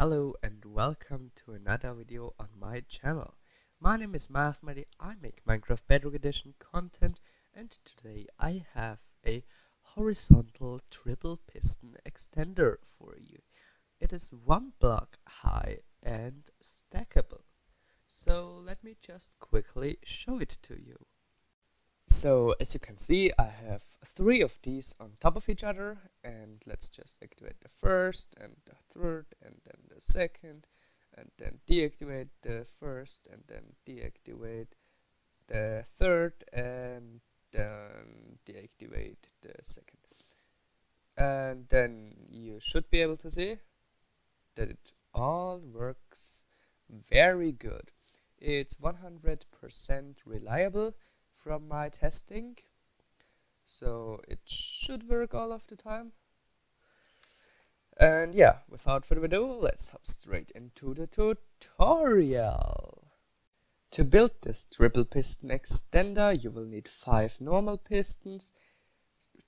Hello and welcome to another video on my channel. My name is Mathematti, I make Minecraft Bedrock Edition content and today I have a horizontal triple piston extender for you. It is one block high and stackable. So let me just quickly show it to you. So as you can see I have three of these on top of each other and let's just activate the first and the third and then the second and then deactivate the first and then deactivate the third and then deactivate the second. And then you should be able to see that it all works very good. It's 100% reliable from my testing. So it should work all of the time. And yeah without further ado let's hop straight into the tutorial. To build this triple piston extender you will need 5 normal pistons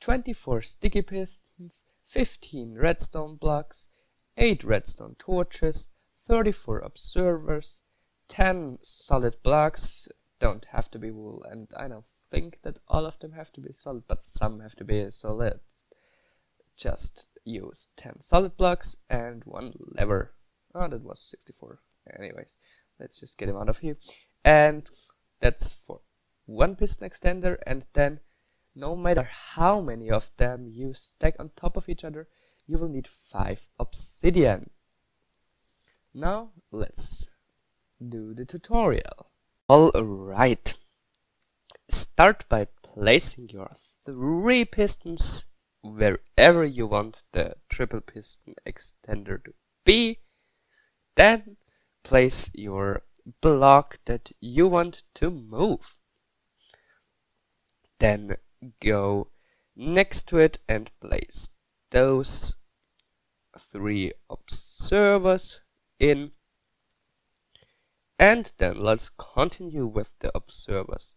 24 sticky pistons 15 redstone blocks 8 redstone torches 34 observers 10 solid blocks don't have to be wool, and I don't think that all of them have to be solid, but some have to be solid. Just use 10 solid blocks and one lever. Oh, that was 64. Anyways, let's just get him out of here. And that's for one piston extender, and then no matter how many of them you stack on top of each other, you will need 5 obsidian. Now, let's do the tutorial. Alright. Start by placing your three pistons wherever you want the triple piston extender to be. Then place your block that you want to move. Then go next to it and place those three observers in and then let's continue with the observers.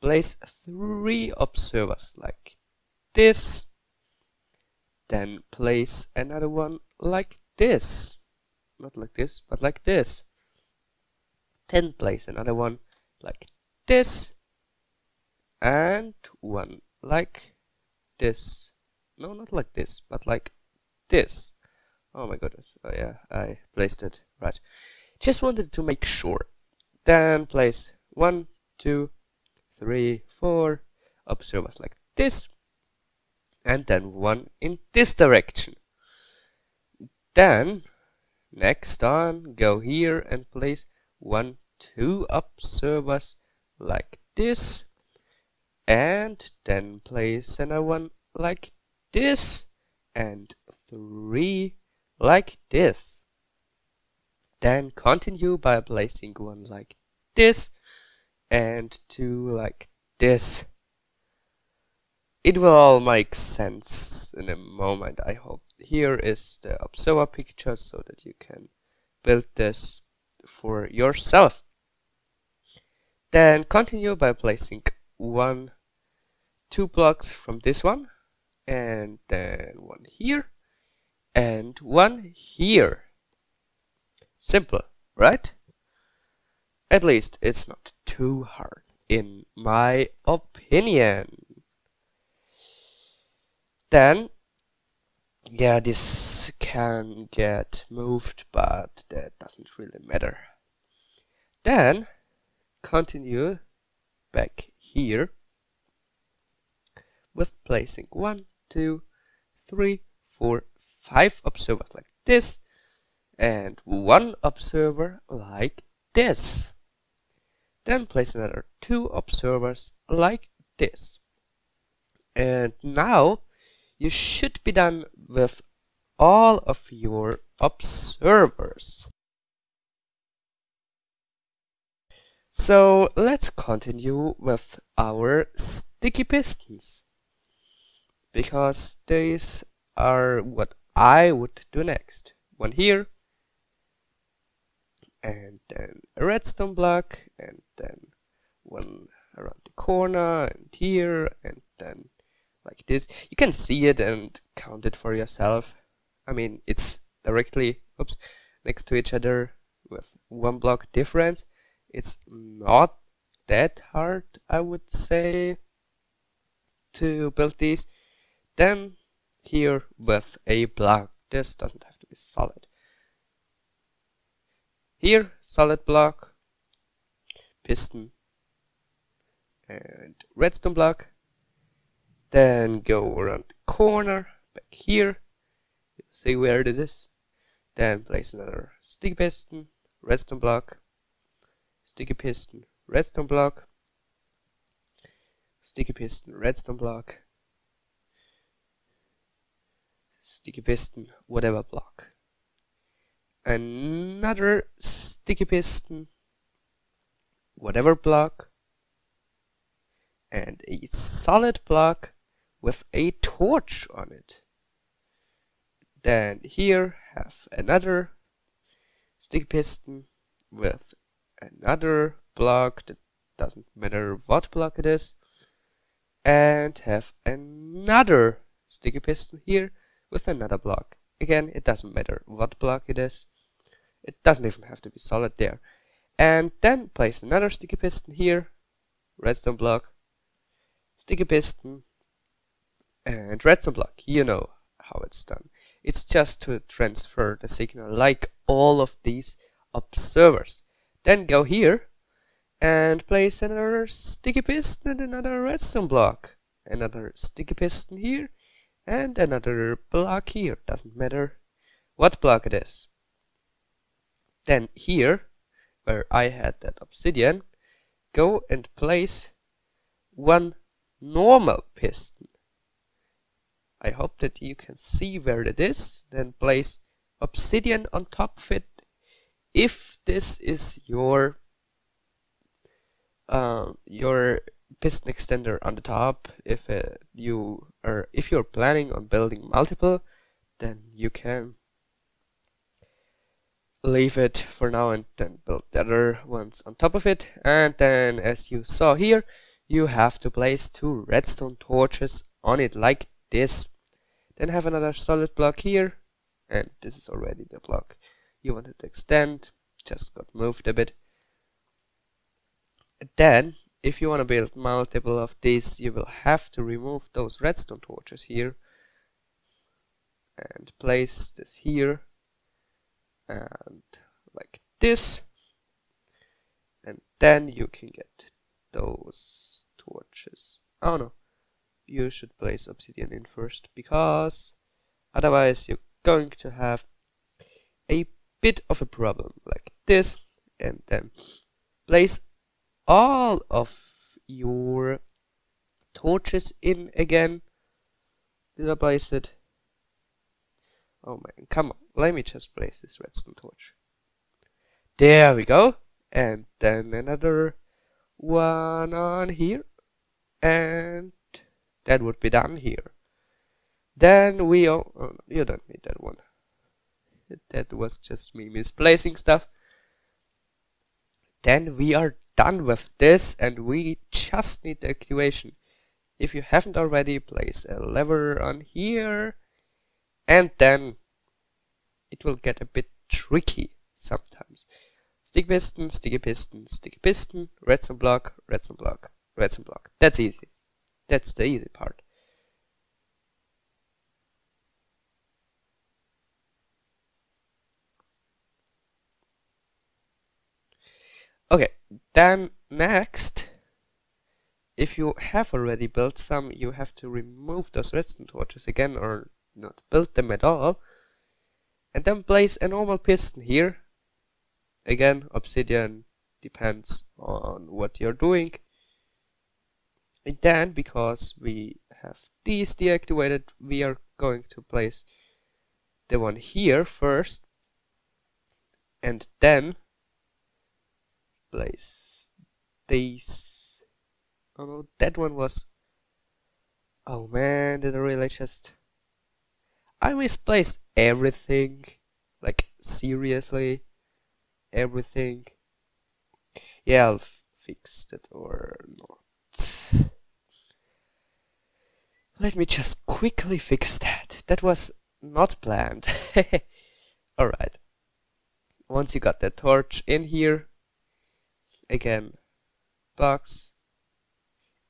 Place three observers like this. Then place another one like this. Not like this, but like this. Then place another one like this. And one like this. No, not like this, but like this. Oh my goodness. Oh yeah, I placed it right. Just wanted to make sure. Then place one, two, three, four observers like this. And then one in this direction. Then, next on, go here and place one, two observers like this. And then place another one like this. And three like this. Then continue by placing one like this and two like this. It will all make sense in a moment, I hope. Here is the observer picture so that you can build this for yourself. Then continue by placing one, two blocks from this one, and then one here, and one here. Simple, right? At least it's not too hard, in my opinion. Then, yeah, this can get moved, but that doesn't really matter. Then, continue back here with placing one, two, three, four, five observers like this and one observer like this. Then place another two observers like this. And now you should be done with all of your observers. So let's continue with our sticky pistons. Because these are what I would do next. One here, and then a redstone block and then one around the corner and here and then like this you can see it and count it for yourself I mean it's directly oops next to each other with one block difference. It's not that hard, I would say, to build these. Then here with a block, this doesn't have to be solid. Here, solid block, piston, and redstone block. Then go around the corner, back here, see where it is. Then place another sticky piston, redstone block, sticky piston, redstone block, sticky piston, redstone block, sticky piston, whatever block. Another sticky piston, whatever block, and a solid block with a torch on it. Then here have another sticky piston with another block that doesn't matter what block it is and have another sticky piston here with another block. Again, it doesn't matter what block it is. It doesn't even have to be solid there. And then place another sticky piston here, redstone block, sticky piston, and redstone block. You know how it's done. It's just to transfer the signal like all of these observers. Then go here and place another sticky piston and another redstone block. Another sticky piston here and another block here. Doesn't matter what block it is. Then here, where I had that obsidian, go and place one normal piston I hope that you can see where it is. Then place obsidian on top of it. If this is your uh, your piston extender on the top, if uh, you are if you're planning on building multiple, then you can leave it for now and then build the other ones on top of it. And then, as you saw here, you have to place two redstone torches on it like this. Then have another solid block here, and this is already the block you wanted to extend, just got moved a bit. Then, if you want to build multiple of these, you will have to remove those redstone torches here and place this here and like this. And then you can get those torches. Oh no. You should place obsidian in first because otherwise you're going to have a bit of a problem like this. And then place all of your torches in again. Did I place it oh man come on let me just place this redstone torch there we go and then another one on here and that would be done here. Then we, oh, oh, you don't need that one. That was just me misplacing stuff. Then we are done with this and we just need the activation. If you haven't already, place a lever on here and then it will get a bit tricky sometimes. Sticky piston, sticky piston, sticky piston, redstone block, redstone block, redstone block. That's easy. That's the easy part. Okay, then next, if you have already built some, you have to remove those redstone torches again or not build them at all. And then place a normal piston here. Again, obsidian depends on what you're doing. And then, because we have these deactivated, we are going to place the one here first. And then place these. Oh no, that one was... Oh man, did I really just... I misplaced everything. Like, seriously. Everything. Yeah, I'll fix it or not. Let me just quickly fix that. That was not planned. Alright. once you got the torch in here again box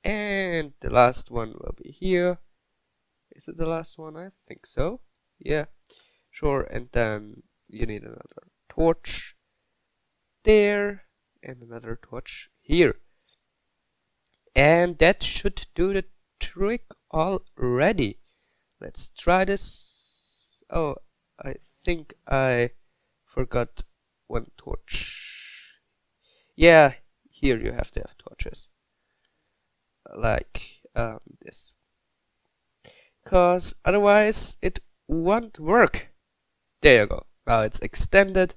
and the last one will be here is it the last one? I think so. Yeah. Sure. And then you need another torch there and another torch here. And that should do the trick already. Let's try this. Oh I think I forgot one torch. Yeah here you have to have torches. Like um, this cause otherwise it won't work. There you go. Now it's extended.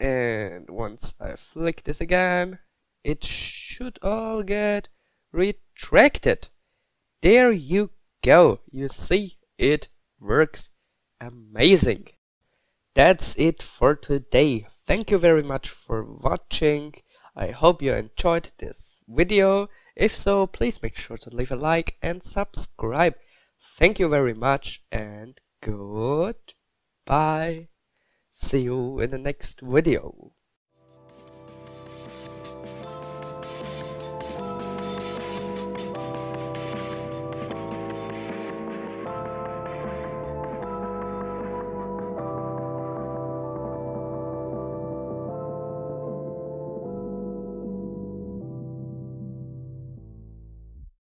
And once I flick this again it should all get retracted. There you go. You see? It works amazing. That's it for today. Thank you very much for watching. I hope you enjoyed this video. If so please make sure to leave a like and subscribe thank you very much and goodbye. See you in the next video